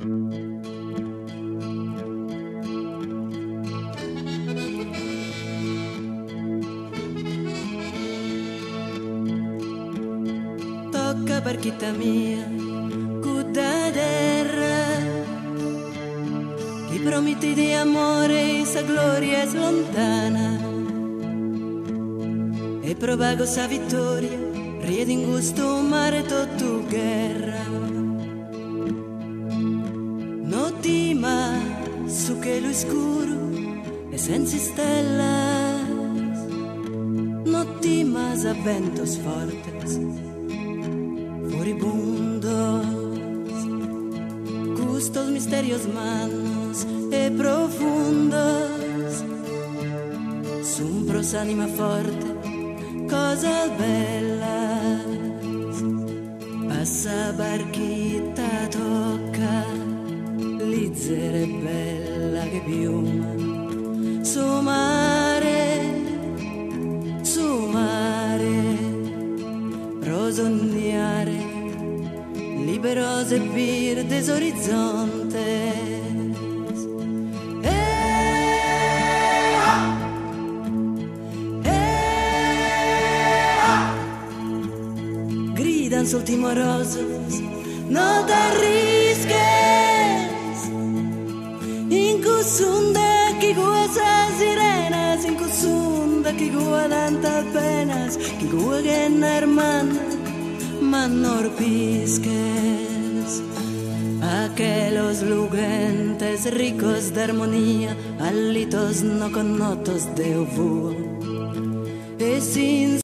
Tocca per chitta mia, cutta terra, chi promette di amore sa gloria lontana e provago sa vittoria, riede in gusto mare tutto guerra. Su che lui scuro e senza stella, nottima sa ventos fortes, furibundos, gustos misterios manos e profundos, sun pros anima forte cosas bellas. Passa barchita l'izzere bella che piuma. Su mare, su mare, rosogniare, libero seguir des orizzontes. gridan sul timorosos, no te In cusunda que esas sirenas, in cusunda que gua tantas penas, que gua que hermana, manor pisques. Aquellos luguentes ricos de armonía, alitos no connotos de ovuo,